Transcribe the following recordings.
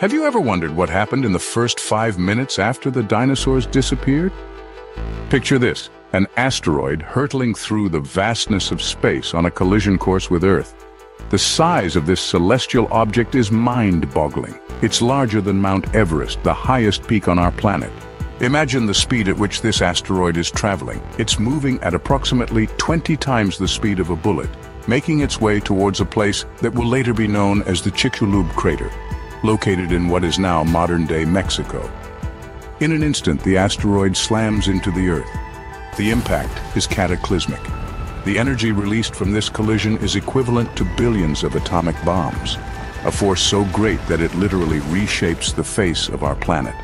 Have you ever wondered what happened in the first five minutes after the dinosaurs disappeared? Picture this, an asteroid hurtling through the vastness of space on a collision course with Earth. The size of this celestial object is mind-boggling. It's larger than Mount Everest, the highest peak on our planet. Imagine the speed at which this asteroid is traveling. It's moving at approximately 20 times the speed of a bullet, making its way towards a place that will later be known as the Chicxulub crater, located in what is now modern-day Mexico. In an instant, the asteroid slams into the Earth. The impact is cataclysmic. The energy released from this collision is equivalent to billions of atomic bombs, a force so great that it literally reshapes the face of our planet.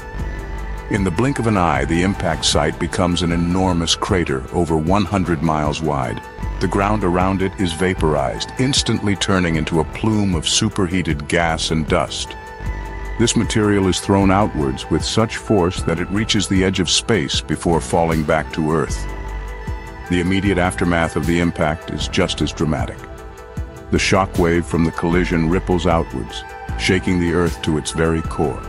In the blink of an eye, the impact site becomes an enormous crater over 100 miles wide. The ground around it is vaporized, instantly turning into a plume of superheated gas and dust. This material is thrown outwards with such force that it reaches the edge of space before falling back to Earth. The immediate aftermath of the impact is just as dramatic. The shock wave from the collision ripples outwards, shaking the Earth to its very core.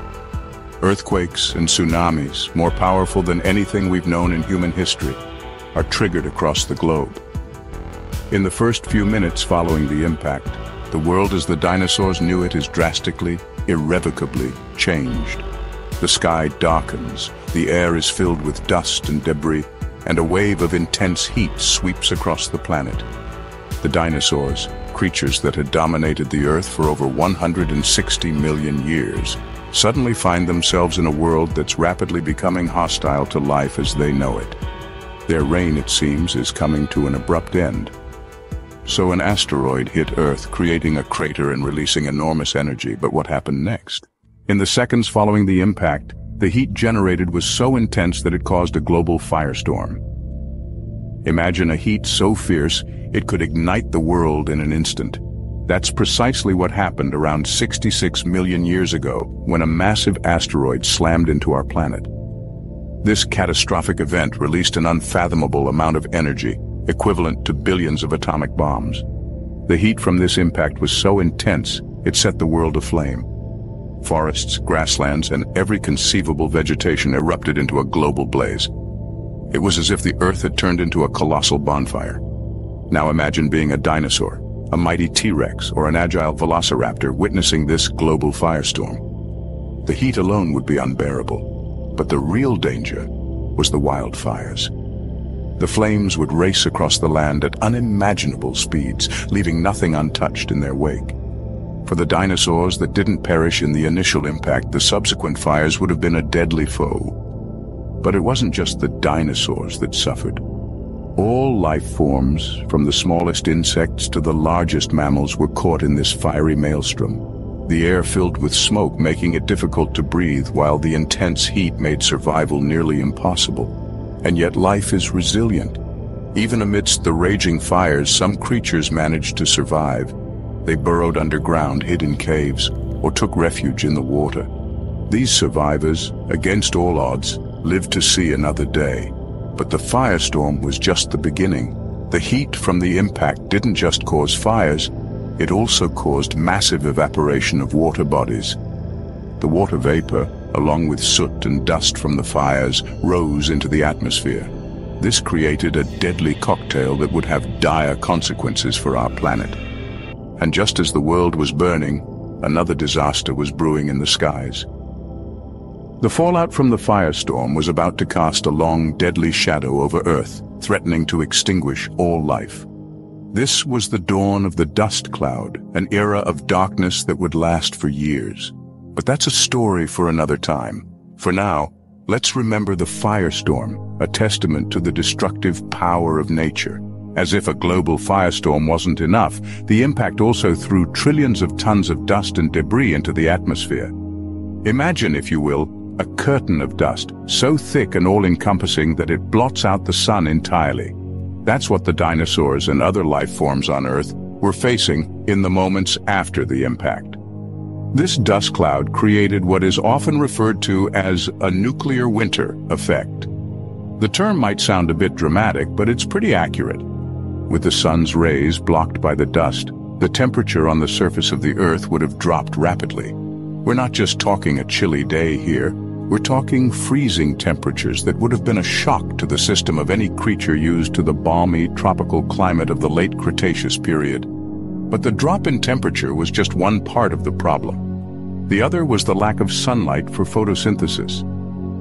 Earthquakes and tsunamis, more powerful than anything we've known in human history, are triggered across the globe. In the first few minutes following the impact, the world as the dinosaurs knew it is drastically, irrevocably changed. The sky darkens, the air is filled with dust and debris, and a wave of intense heat sweeps across the planet. The dinosaurs, creatures that had dominated the Earth for over 160 million years, suddenly find themselves in a world that's rapidly becoming hostile to life as they know it. Their reign, it seems, is coming to an abrupt end. So an asteroid hit Earth, creating a crater and releasing enormous energy, but what happened next? In the seconds following the impact, the heat generated was so intense that it caused a global firestorm. Imagine a heat so fierce, it could ignite the world in an instant. That's precisely what happened around 66 million years ago when a massive asteroid slammed into our planet. This catastrophic event released an unfathomable amount of energy, equivalent to billions of atomic bombs. The heat from this impact was so intense, it set the world aflame. Forests, grasslands, and every conceivable vegetation erupted into a global blaze. It was as if the earth had turned into a colossal bonfire. Now imagine being a dinosaur, a mighty T-Rex or an agile velociraptor witnessing this global firestorm. The heat alone would be unbearable, but the real danger was the wildfires. The flames would race across the land at unimaginable speeds, leaving nothing untouched in their wake. For the dinosaurs that didn't perish in the initial impact, the subsequent fires would have been a deadly foe. But it wasn't just the dinosaurs that suffered. All life forms, from the smallest insects to the largest mammals, were caught in this fiery maelstrom. The air filled with smoke, making it difficult to breathe, while the intense heat made survival nearly impossible. And yet life is resilient. Even amidst the raging fires, some creatures managed to survive. They burrowed underground, hid in caves, or took refuge in the water. These survivors, against all odds, lived to see another day. But the firestorm was just the beginning. The heat from the impact didn't just cause fires, it also caused massive evaporation of water bodies. The water vapor, along with soot and dust from the fires, rose into the atmosphere. This created a deadly cocktail that would have dire consequences for our planet. And just as the world was burning, another disaster was brewing in the skies. The fallout from the firestorm was about to cast a long, deadly shadow over Earth, threatening to extinguish all life. This was the dawn of the dust cloud, an era of darkness that would last for years. But that's a story for another time. For now, let's remember the firestorm, a testament to the destructive power of nature. As if a global firestorm wasn't enough, the impact also threw trillions of tons of dust and debris into the atmosphere. Imagine, if you will, a curtain of dust, so thick and all-encompassing that it blots out the sun entirely. That's what the dinosaurs and other life forms on Earth were facing in the moments after the impact. This dust cloud created what is often referred to as a nuclear winter effect. The term might sound a bit dramatic, but it's pretty accurate. With the sun's rays blocked by the dust, the temperature on the surface of the Earth would have dropped rapidly. We're not just talking a chilly day here. We're talking freezing temperatures that would have been a shock to the system of any creature used to the balmy, tropical climate of the late Cretaceous period. But the drop in temperature was just one part of the problem. The other was the lack of sunlight for photosynthesis.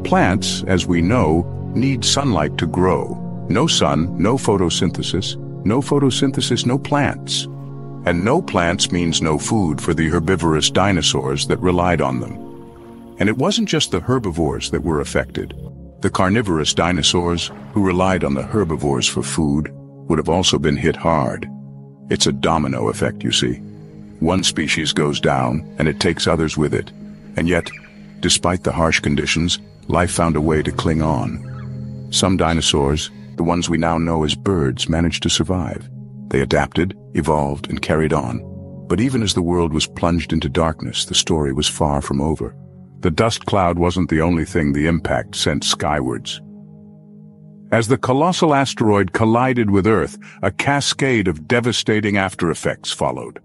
Plants, as we know, need sunlight to grow. No sun, no photosynthesis. No photosynthesis, no plants. And no plants means no food for the herbivorous dinosaurs that relied on them. And it wasn't just the herbivores that were affected. The carnivorous dinosaurs, who relied on the herbivores for food, would have also been hit hard. It's a domino effect, you see. One species goes down, and it takes others with it. And yet, despite the harsh conditions, life found a way to cling on. Some dinosaurs, the ones we now know as birds, managed to survive. They adapted, evolved, and carried on. But even as the world was plunged into darkness, the story was far from over. The dust cloud wasn't the only thing the impact sent skywards. As the colossal asteroid collided with Earth, a cascade of devastating aftereffects followed.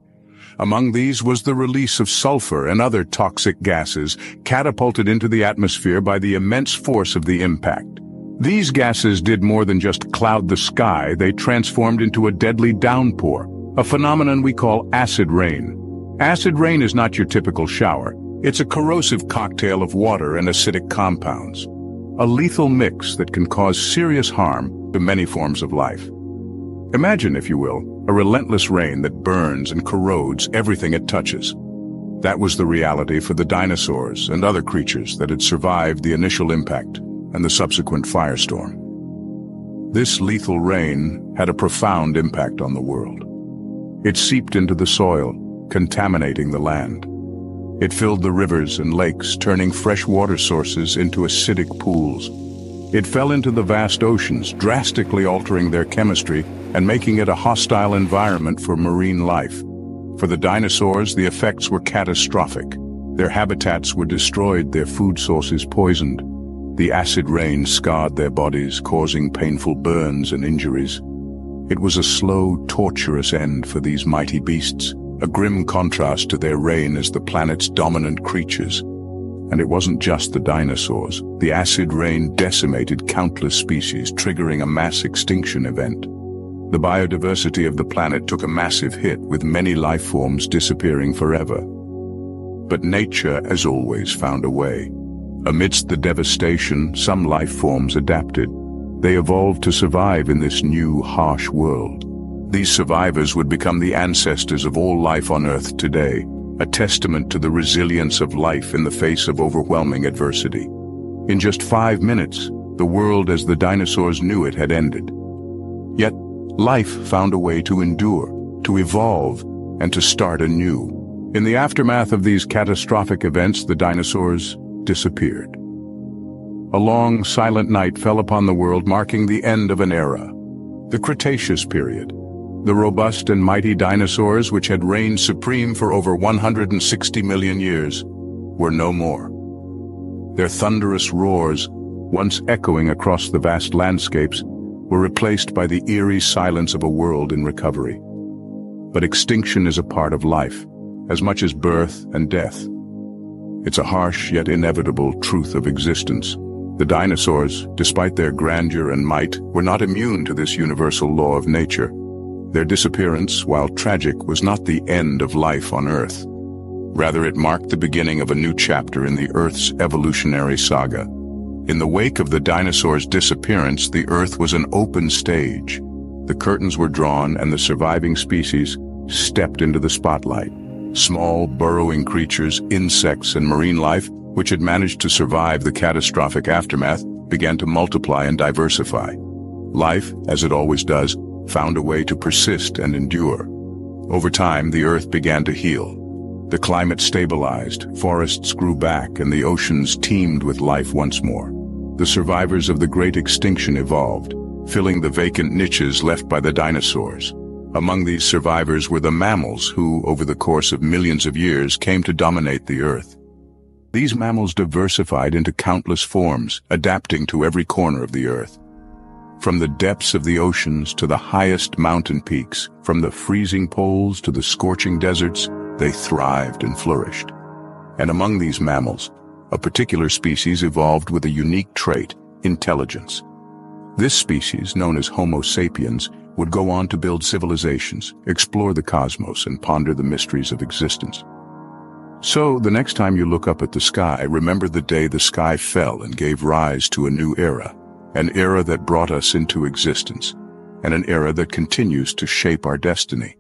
Among these was the release of sulfur and other toxic gases catapulted into the atmosphere by the immense force of the impact. These gases did more than just cloud the sky, they transformed into a deadly downpour, a phenomenon we call acid rain. Acid rain is not your typical shower. It's a corrosive cocktail of water and acidic compounds. A lethal mix that can cause serious harm to many forms of life. Imagine, if you will, a relentless rain that burns and corrodes everything it touches. That was the reality for the dinosaurs and other creatures that had survived the initial impact and the subsequent firestorm. This lethal rain had a profound impact on the world. It seeped into the soil, contaminating the land. It filled the rivers and lakes, turning fresh water sources into acidic pools. It fell into the vast oceans, drastically altering their chemistry and making it a hostile environment for marine life. For the dinosaurs, the effects were catastrophic. Their habitats were destroyed, their food sources poisoned. The acid rain scarred their bodies, causing painful burns and injuries. It was a slow, torturous end for these mighty beasts, a grim contrast to their reign as the planet's dominant creatures. And it wasn't just the dinosaurs. The acid rain decimated countless species, triggering a mass extinction event. The biodiversity of the planet took a massive hit, with many life forms disappearing forever. But nature, as always, found a way. Amidst the devastation, some life forms adapted. They evolved to survive in this new, harsh world. These survivors would become the ancestors of all life on Earth today, a testament to the resilience of life in the face of overwhelming adversity. In just five minutes, the world as the dinosaurs knew it had ended. Yet, life found a way to endure, to evolve, and to start anew. In the aftermath of these catastrophic events, the dinosaurs disappeared. A long, silent night fell upon the world, marking the end of an era. The Cretaceous period. The robust and mighty dinosaurs, which had reigned supreme for over 160 million years, were no more. Their thunderous roars, once echoing across the vast landscapes, were replaced by the eerie silence of a world in recovery. But extinction is a part of life, as much as birth and death. It's a harsh yet inevitable truth of existence. The dinosaurs, despite their grandeur and might, were not immune to this universal law of nature. Their disappearance, while tragic, was not the end of life on Earth. Rather, it marked the beginning of a new chapter in the Earth's evolutionary saga. In the wake of the dinosaurs' disappearance, the Earth was an open stage. The curtains were drawn and the surviving species stepped into the spotlight. Small, burrowing creatures, insects, and marine life, which had managed to survive the catastrophic aftermath, began to multiply and diversify. Life, as it always does, found a way to persist and endure. Over time, the Earth began to heal. The climate stabilized, forests grew back, and the oceans teemed with life once more. The survivors of the Great Extinction evolved, filling the vacant niches left by the dinosaurs. Among these survivors were the mammals who, over the course of millions of years, came to dominate the Earth. These mammals diversified into countless forms, adapting to every corner of the Earth. From the depths of the oceans to the highest mountain peaks, from the freezing poles to the scorching deserts, they thrived and flourished. And among these mammals, a particular species evolved with a unique trait, intelligence. This species, known as Homo sapiens, would go on to build civilizations, explore the cosmos, and ponder the mysteries of existence. So, the next time you look up at the sky, remember the day the sky fell and gave rise to a new era, an era that brought us into existence, and an era that continues to shape our destiny.